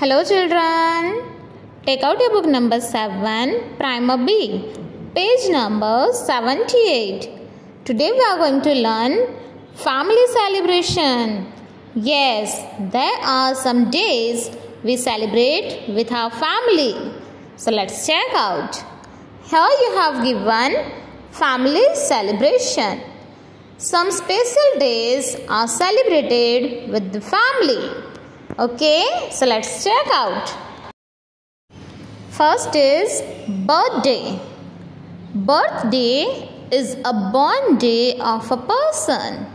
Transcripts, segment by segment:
Hello children. Take out your book number 7, Primer B, page number 78. Today we are going to learn family celebration. Yes, there are some days we celebrate with our family. So let's check out. Here you have given family celebration. Some special days are celebrated with the family. Okay, so let's check out. First is birthday. Birthday is a born day of a person.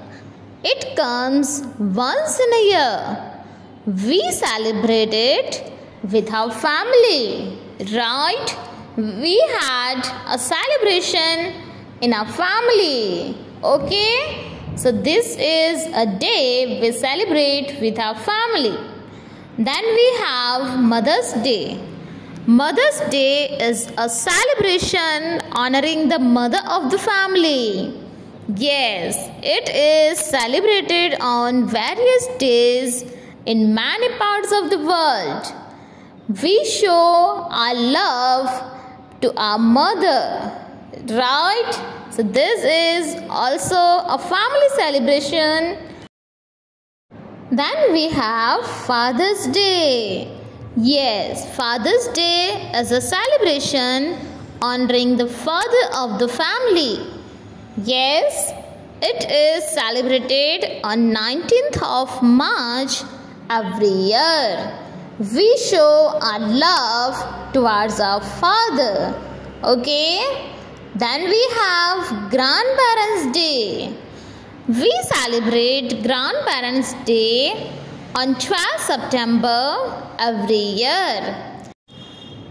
It comes once in a year. We celebrate it with our family, right? We had a celebration in our family. Okay? So, this is a day we celebrate with our family. Then we have Mother's Day. Mother's Day is a celebration honoring the mother of the family. Yes, it is celebrated on various days in many parts of the world. We show our love to our mother, right? So, this is also a family celebration. Then we have Father's Day. Yes, Father's Day is a celebration honoring the father of the family. Yes, it is celebrated on 19th of March every year. We show our love towards our father. Okay? Then we have Grandparents' Day. We celebrate Grandparents' Day on 12 September every year.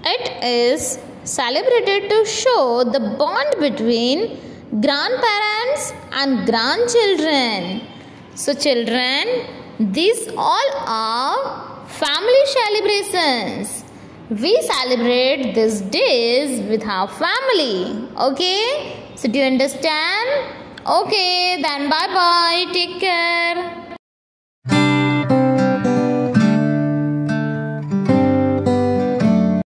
It is celebrated to show the bond between grandparents and grandchildren. So, children, these all are family celebrations we celebrate these days with our family okay? So do you understand? Okay then bye bye take care